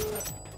Yeah.